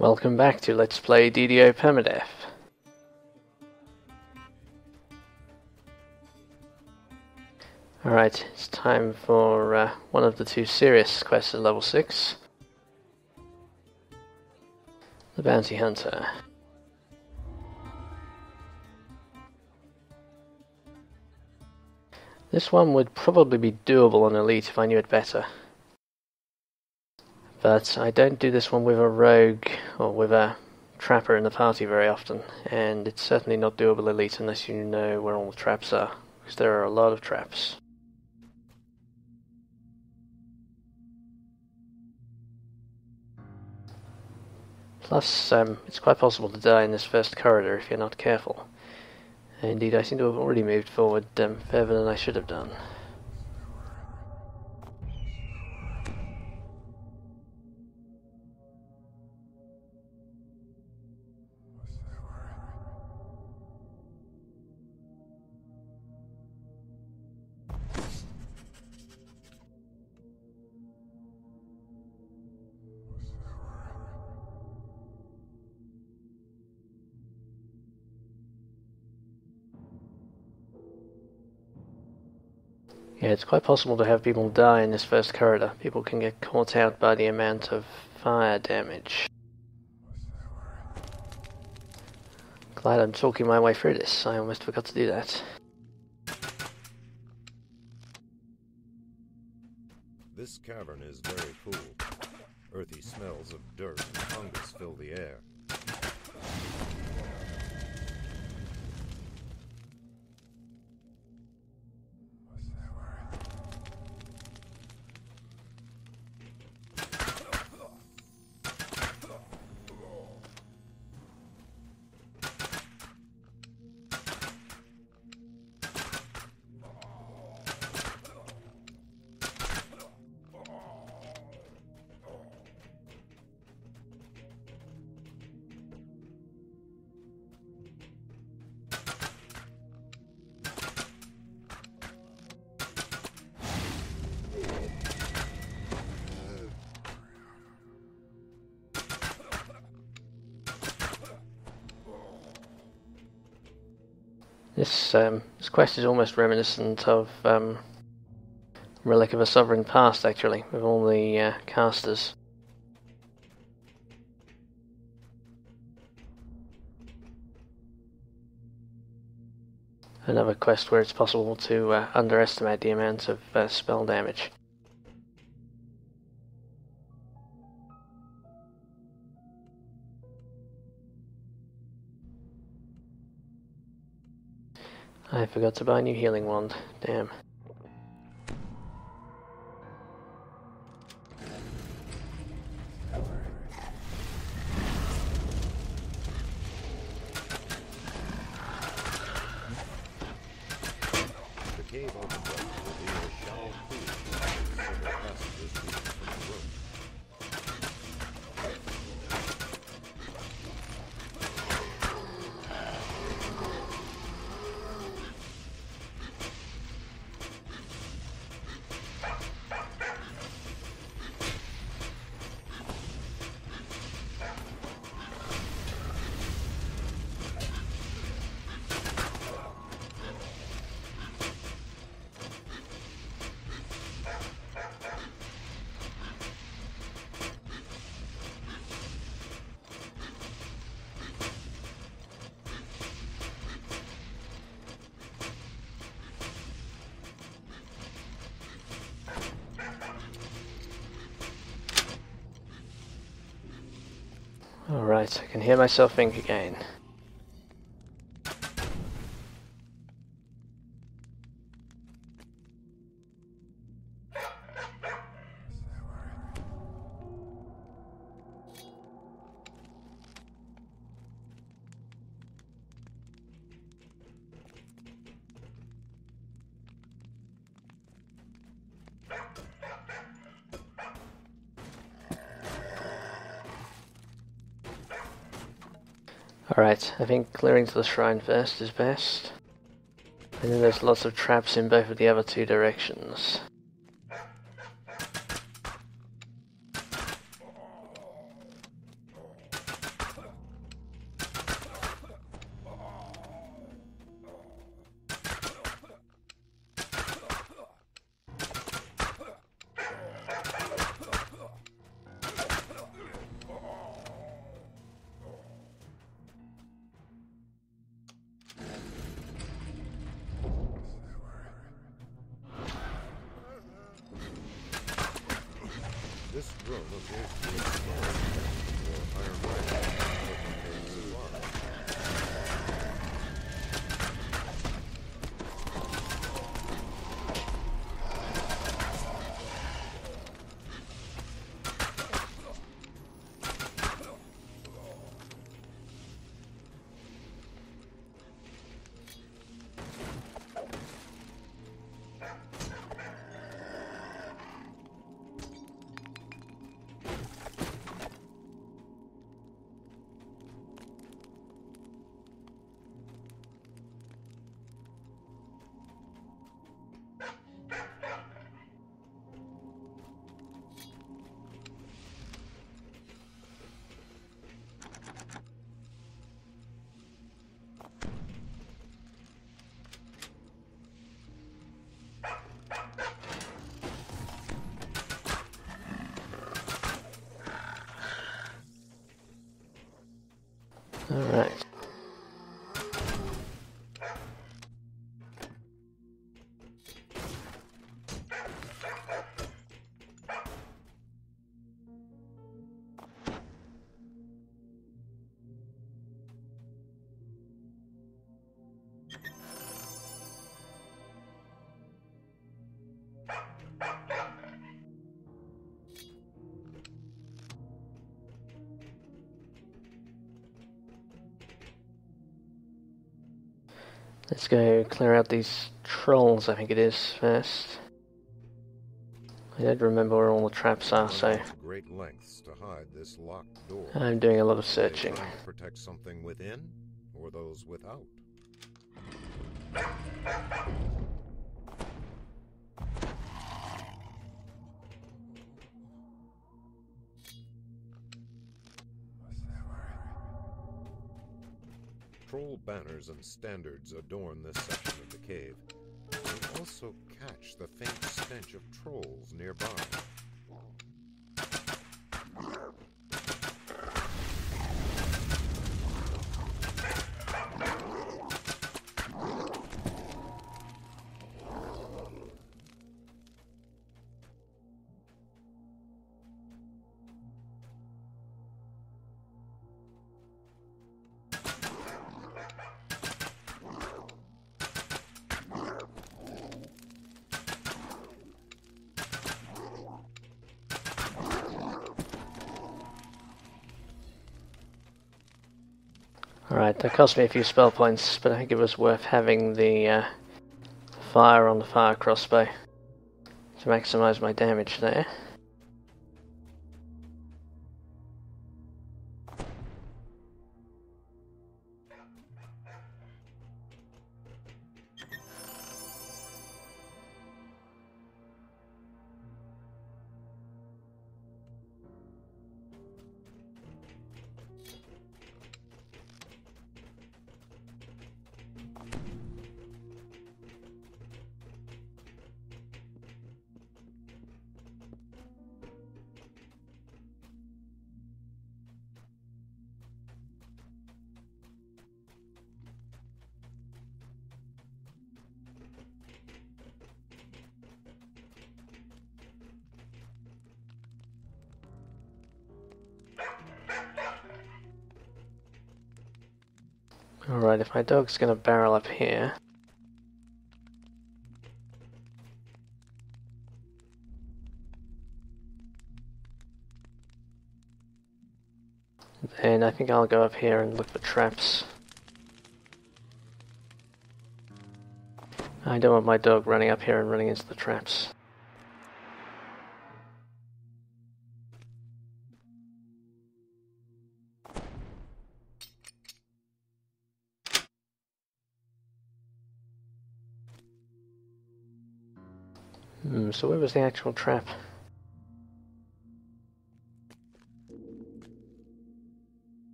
Welcome back to Let's Play DDO Permadeath. Alright, it's time for uh, one of the two serious quests at level 6. The Bounty Hunter. This one would probably be doable on Elite if I knew it better. But I don't do this one with a rogue or with a trapper in the party very often, and it's certainly not doable Elite unless you know where all the traps are, because there are a lot of traps. Plus, um, it's quite possible to die in this first corridor if you're not careful. Indeed, I seem to have already moved forward um, further than I should have done. Yeah, it's quite possible to have people die in this first corridor. People can get caught out by the amount of fire damage. Glad I'm talking my way through this. I almost forgot to do that. This cavern is very cool. Earthy smells of dirt and fungus fill the air. This um, this quest is almost reminiscent of um, Relic of a Sovereign Past, actually, with all the uh, casters. Another quest where it's possible to uh, underestimate the amount of uh, spell damage. I forgot to buy a new healing wand. Damn. I can hear myself think again. Alright, I think clearing to the shrine first is best. And then there's lots of traps in both of the other two directions. Alright. Let's go clear out these trolls, I think it is, first. I don't remember where all the traps are, so great lengths to hide this locked door. I'm doing a lot of searching. protect something within or those without. Troll banners and standards adorn this section of the cave. You also catch the faint stench of trolls nearby. Alright, that cost me a few spell points, but I think it was worth having the uh, fire on the fire crossbow to maximize my damage there. Alright, if my dog's gonna barrel up here. Then I think I'll go up here and look for traps. I don't want my dog running up here and running into the traps. So where was the actual trap?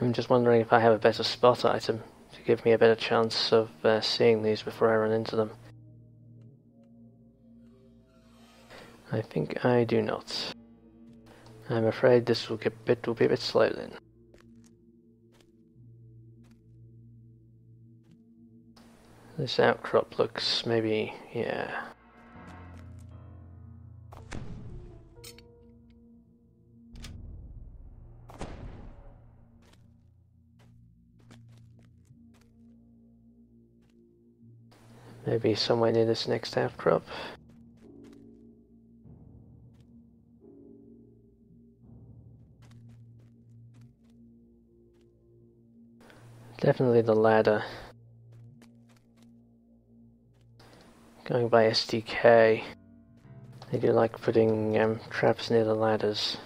I'm just wondering if I have a better spot item give me a better chance of uh, seeing these before I run into them. I think I do not. I'm afraid this will, get bit, will be a bit slow then. This outcrop looks maybe, yeah. Maybe somewhere near this next outcrop. Definitely the ladder. Going by SDK, they do like putting um, traps near the ladders.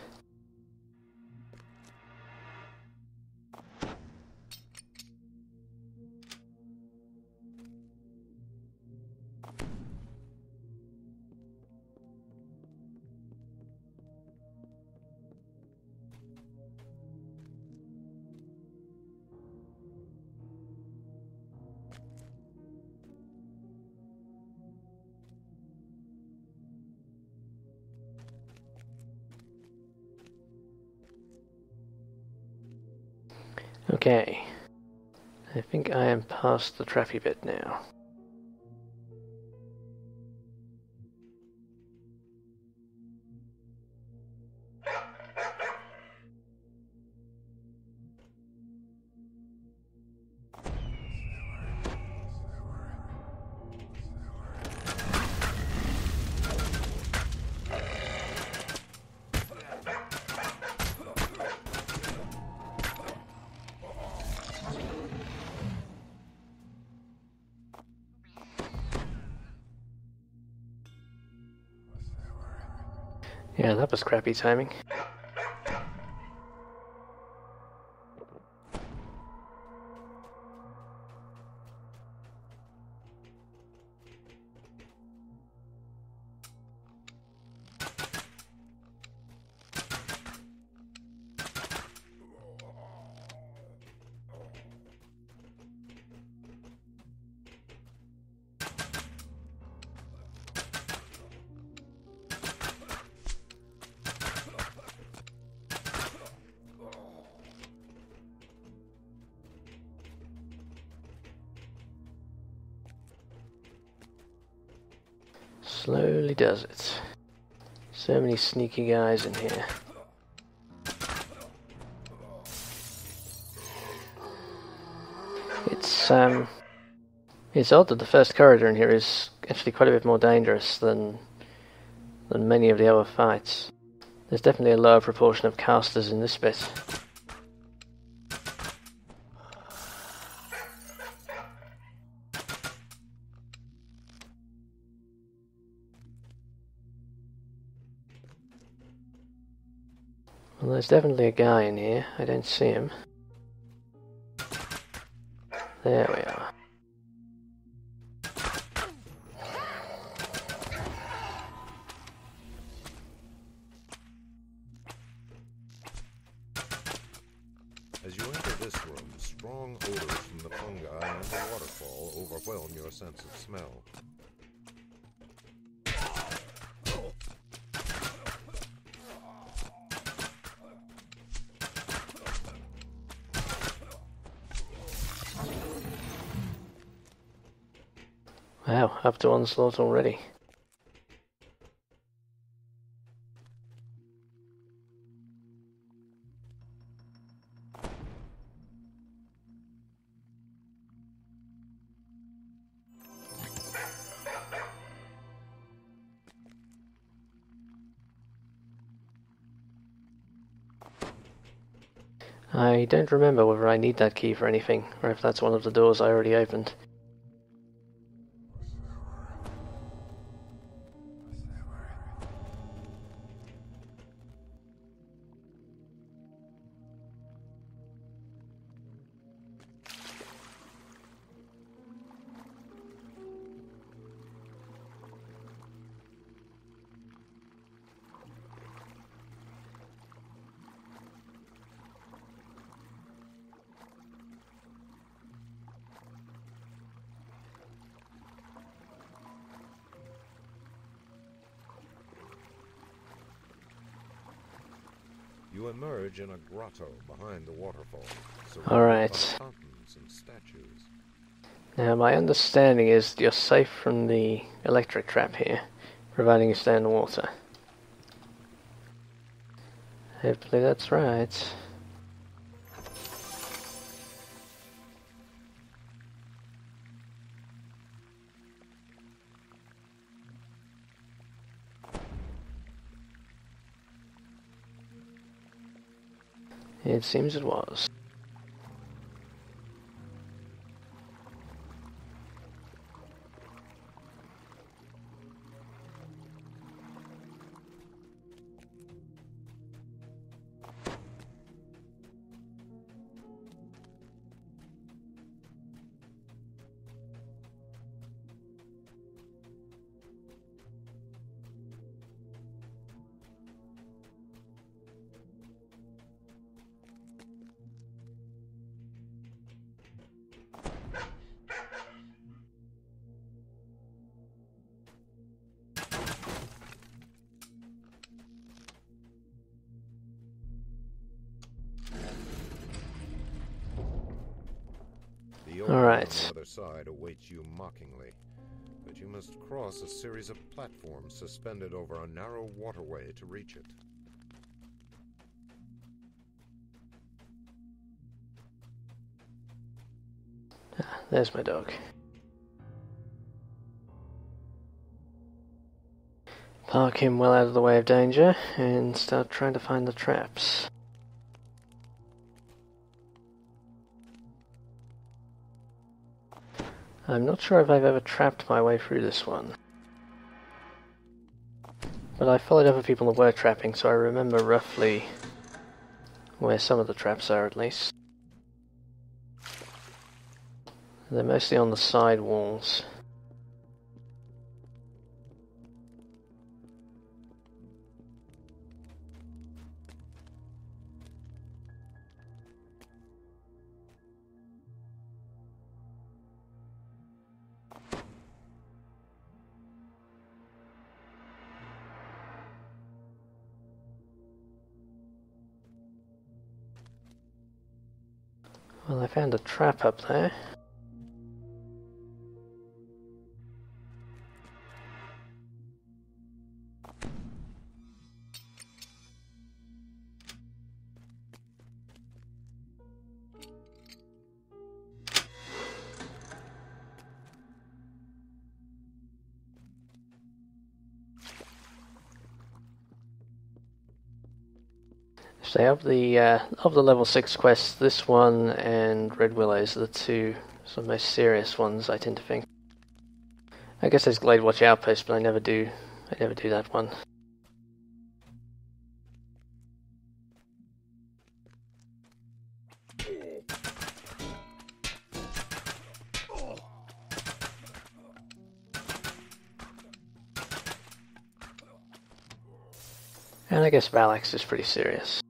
Okay. I think I am past the trappy bit now. Yeah, that was crappy timing. Slowly does it. So many sneaky guys in here. It's um it's odd that the first corridor in here is actually quite a bit more dangerous than than many of the other fights. There's definitely a lower proportion of casters in this bit. There's definitely a guy in here. I don't see him. There we are. As you enter this room, strong odors from the fungi and the waterfall overwhelm your sense of smell. Up to onslaught already. I don't remember whether I need that key for anything, or if that's one of the doors I already opened. In a grotto behind the waterfall. All right. surrounded by Fountains and statues. Now, my understanding is you're safe from the electric trap here, providing you stay in the water. Hopefully that's right. It seems it was. Right. The other side awaits you mockingly, but you must cross a series of platforms suspended over a narrow waterway to reach it. Ah, there's my dog. Park him well out of the way of danger and start trying to find the traps. I'm not sure if I've ever trapped my way through this one. But I followed other people that were trapping, so I remember roughly where some of the traps are at least. They're mostly on the side walls. I found a trap up there. So of the uh, of the level six quests, this one and Red Willows are the two sort of most serious ones. I tend to think. I guess there's Glade Watch Outpost, but I never do. I never do that one. And I guess Valax is pretty serious.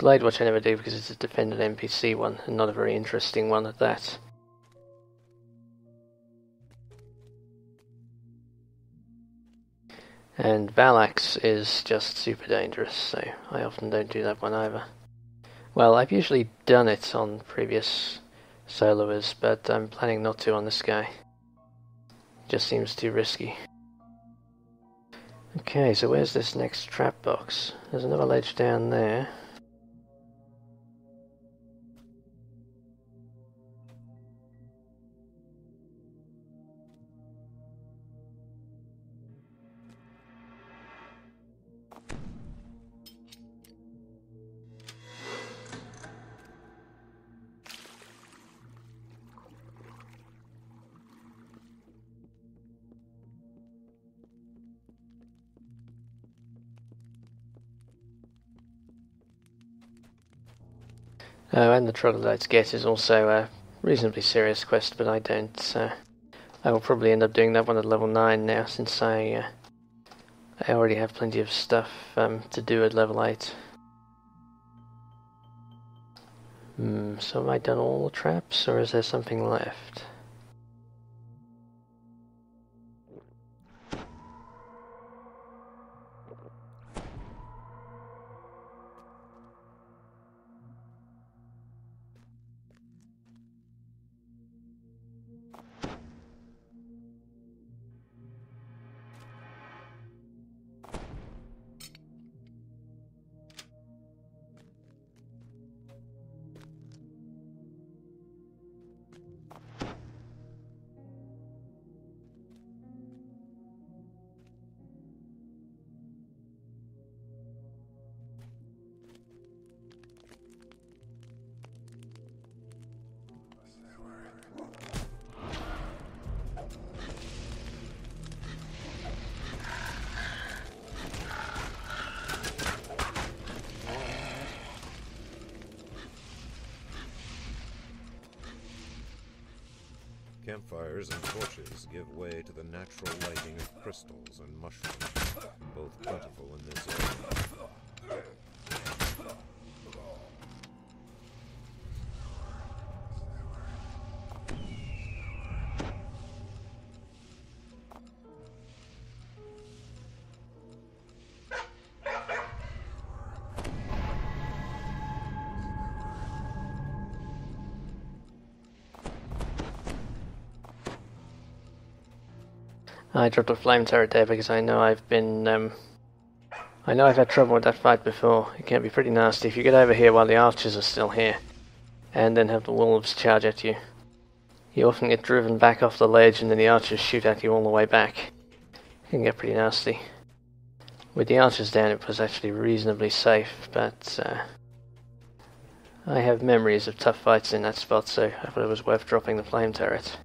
Glade Watch I never do because it's a defended NPC one, and not a very interesting one at that. And Valax is just super dangerous, so I often don't do that one either. Well, I've usually done it on previous soloers, but I'm planning not to on this guy. Just seems too risky. Okay, so where's this next trap box? There's another ledge down there. Oh, and the Troglodytes Get is also a reasonably serious quest, but I don't. Uh, I will probably end up doing that one at level 9 now, since I uh, I already have plenty of stuff um, to do at level 8. Hmm, so have I done all the traps, or is there something left? Campfires and torches give way to the natural lighting of crystals and mushrooms, both plentiful in this area. I dropped a flame turret there because I know I've been, um, I know I've had trouble with that fight before. It can be pretty nasty if you get over here while the archers are still here, and then have the wolves charge at you. You often get driven back off the ledge and then the archers shoot at you all the way back. It can get pretty nasty. With the archers down it was actually reasonably safe, but uh, I have memories of tough fights in that spot, so I thought it was worth dropping the flame turret.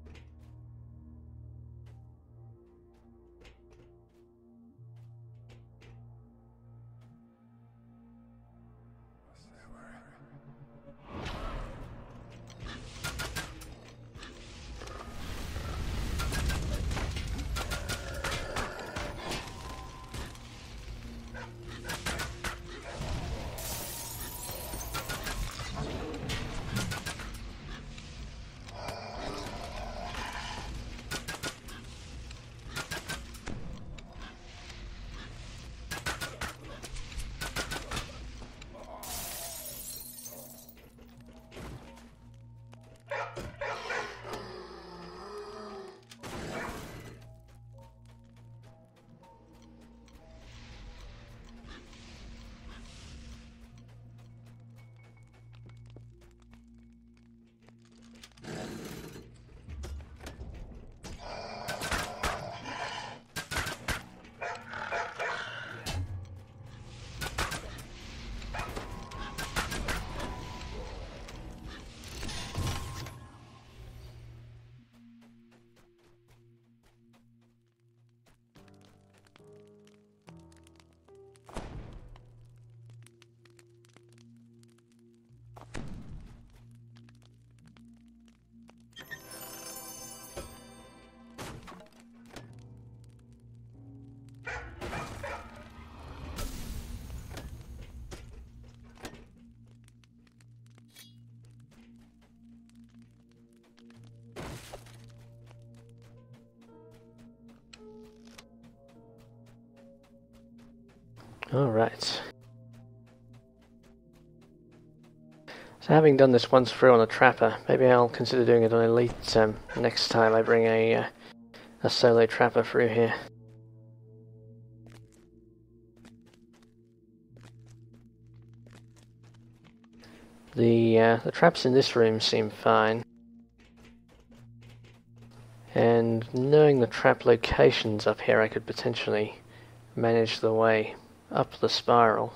Alright. So having done this once through on a trapper, maybe I'll consider doing it on elite um, next time I bring a, uh, a solo trapper through here. The, uh, the traps in this room seem fine. And knowing the trap locations up here, I could potentially manage the way up the spiral.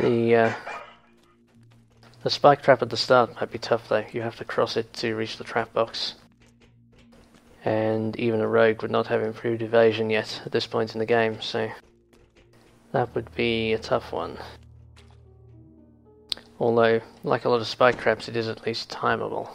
The uh, the spike trap at the start might be tough though. You have to cross it to reach the trap box. And even a rogue would not have improved evasion yet at this point in the game, so that would be a tough one. Although, like a lot of spike traps, it is at least timeable.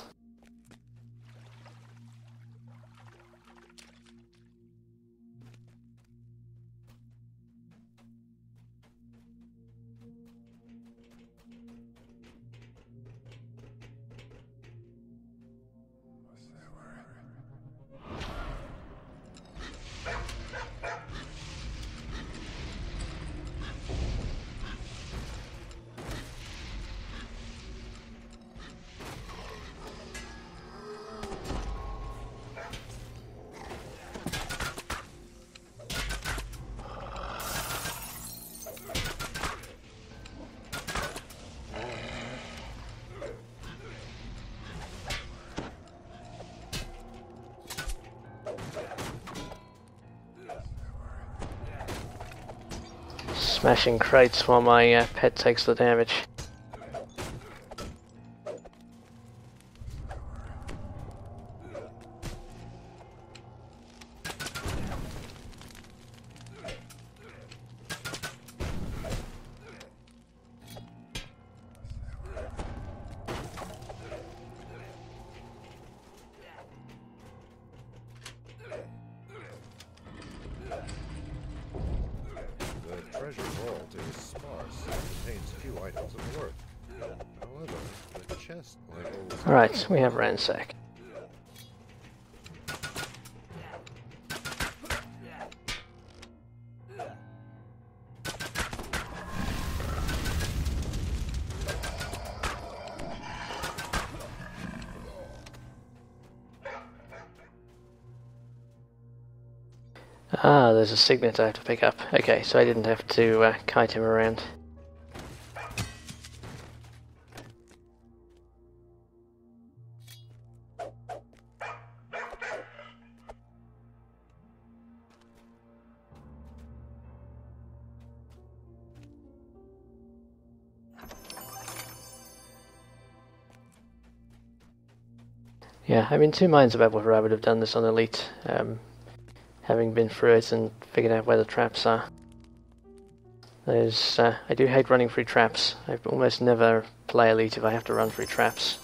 Smashing crates while my uh, pet takes the damage. Alright, we have ransack. Ah, there's a signet I have to pick up. Okay, so I didn't have to uh, kite him around. Yeah, I'm in two minds about whether I would have done this on Elite, um, having been through it and figured out where the traps are. There's, uh, I do hate running through traps. I almost never play Elite if I have to run through traps.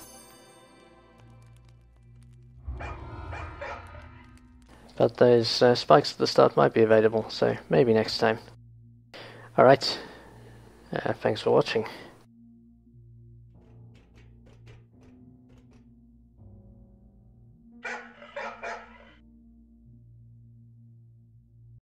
But those uh, spikes at the start might be available, so maybe next time. Alright, uh, thanks for watching.